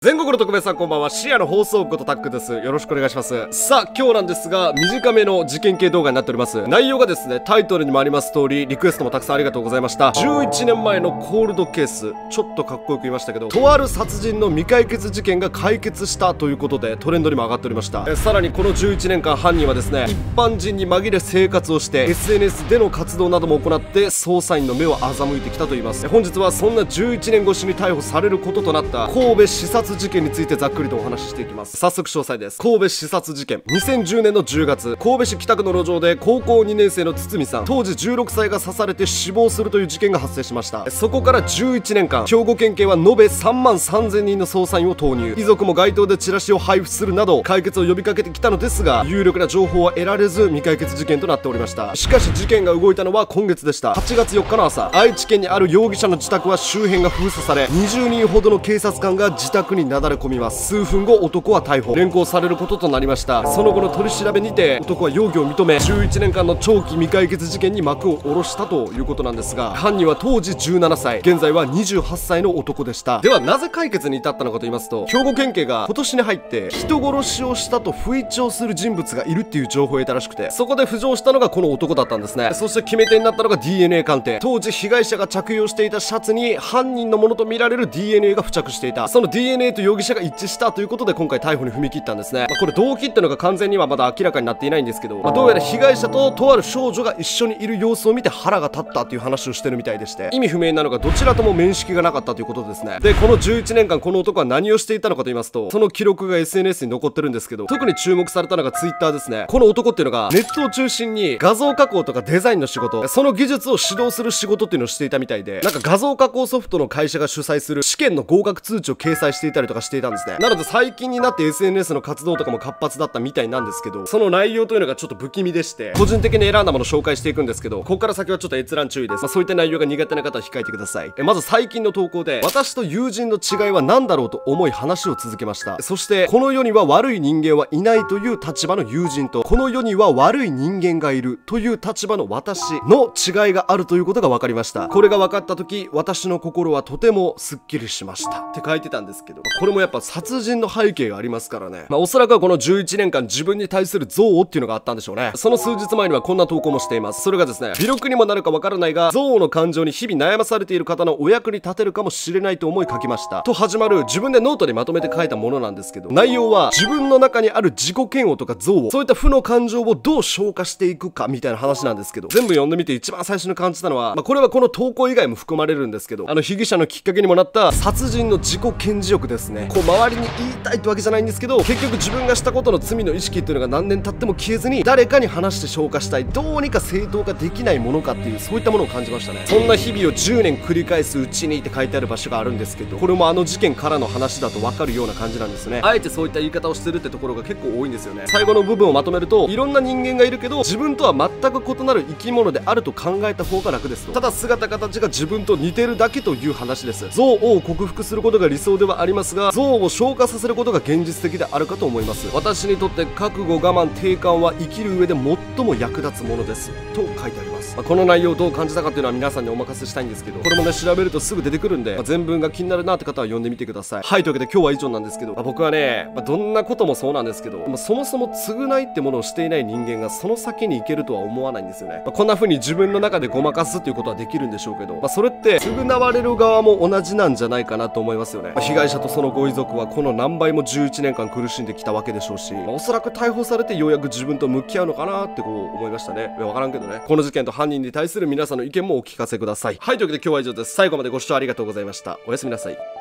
全国の特別さんこんばんは。視野の放送ことタックです。よろしくお願いします。さあ今日なんですが短めの事件系動画になっております。内容がですねタイトルにもあります通りリクエストもたくさんありがとうございました。11年前のコールドケース。ちょっとかっこよく言いましたけどとある殺人の未解決事件が解決したということでトレンドにも上がっておりました。えさらにこの11年間犯人はですね一般人に紛れ生活をして SNS での活動なども行って捜査員の目を欺いてきたといいます。本日はそんな11年越しに逮捕されることとなった神戸刺事件についてざっくりとお話ししていきます。早速詳細です。神戸刺殺事件。2010年の10月。神戸市北区の路上で高校2年生の堤さん。当時16歳が刺されて死亡するという事件が発生しました。そこから11年間兵庫県警は延べ3万3000人の捜査員を投入。遺族も街頭でチラシを配布するなど解決を呼びかけてきたのですが有力な情報は得られず未解決事件となっておりました。しかし事件が動いたのは今月でした。8月4日の朝。愛知県にある容疑者の自宅は周辺が封鎖され20人ほどの警察官が自宅にになだれ込みます数分後男は逮捕。連行されることとなりました。その後の取り調べにて男は容疑を認め11年間の長期未解決事件に幕を下ろしたということなんですが犯人は当時17歳。現在は28歳の男でした。ではなぜ解決に至ったのかと言いますと兵庫県警が今年に入って人殺しをしたと不一致する人物がいるっていう情報を得たらしくてそこで浮上したのがこの男だったんですね。そして決め手になったのが DNA 鑑定。当時被害者が着用していたシャツに犯人のものとみられる DNA が付着していた。その DNA と容疑者が一致したということで今回逮捕に踏み切ったんですね、まあ、これ動機ってのが完全にはまだ明らかになっていないんですけど、まあ、どうやら被害者ととある少女が一緒にいる様子を見て腹が立ったという話をしてるみたいでして意味不明なのがどちらとも面識がなかったということですね。でこの11年間この男は何をしていたのかと言いますとその記録が SNS に残ってるんですけど特に注目されたのが Twitter ですね。この男っていうのがネットを中心に画像加工とかデザインの仕事。その技術を指導する仕事っていうのをしていたみたいでなんか画像加工ソフトの会社が主催する試験の合格通知を掲載していたたりとかしていたんですね。なので最近になって SNS の活動とかも活発だったみたいなんですけどその内容というのがちょっと不気味でして個人的に選んだものを紹介していくんですけどここから先はちょっと閲覧注意です、まあ、そういった内容が苦手な方は控えてください。えまず最近の投稿で私と友人の違いは何だろうと思い話を続けました。そしてこの世には悪い人間はいないという立場の友人とこの世には悪い人間がいるという立場の私の違いがあるということが分かりました。これが分かった時私の心はとてもすっきりしました。って書いてたんですけどこれもやっぱ殺人の背景がありますからね。まあおそらくはこの11年間自分に対する憎悪っていうのがあったんでしょうね。その数日前にはこんな投稿もしています。それがですね微力にもなるかわからないが憎悪の感情に日々悩まされている方のお役に立てるかもしれないと思い書きました。と始まる自分でノートにまとめて書いたものなんですけど内容は自分の中にある自己嫌悪とか憎悪そういった負の感情をどう消化していくかみたいな話なんですけど全部読んでみて一番最初に感じたのは、まあ、これはこの投稿以外も含まれるんですけどあの被疑者のきっかけにもなった殺人の自己顕示欲ですですね。こう周りに言いたいってわけじゃないんですけど結局自分がしたことの罪の意識っていうのが何年経っても消えずに誰かに話して消化したいどうにか正当化できないものかっていうそういったものを感じましたね。そんな日々を10年繰り返すうちにって書いてある場所があるんですけどこれもあの事件からの話だと分かるような感じなんですね。あえてそういった言い方をしてるってところが結構多いんですよね。最後の部分をまとめるといろんな人間がいるけど自分とは全く異なる生き物であると考えた方が楽ですと。ただ姿形が自分と似てるだけという話です。憎悪を克服することが理想ではありますが憎悪を消化させることが現実的であるかと思います。私にとって覚悟我慢定感は生きる上で最も役立つものです。と書いてあります、まあ、この内容をどう感じたかっていうのは皆さんにお任せしたいんですけどこれもね調べるとすぐ出てくるんで、まあ、全文が気になるなって方は読んでみてください。はいというわけで今日は以上なんですけど、まあ、僕はね、まどんなこともそうなんですけど、まそもそも償いってものをしていない人間がその先に行けるとは思わないんですよね、まこんな風に自分の中でごまかすっていうことはできるんでしょうけど、まそれって償われる側も同じなんじゃないかなと思いますよね、ま被害者とそのご遺族はこの何倍も11年間苦しんできたわけでしょうし、まおそらく逮捕されてようやく自分と向き合うのかなってこう思いましたね。わからんけどね。この事件と犯人に対する皆さんの意見もお聞かせください。はいというわけで今日は以上です。最後までご視聴ありがとうございました。おやすみなさい。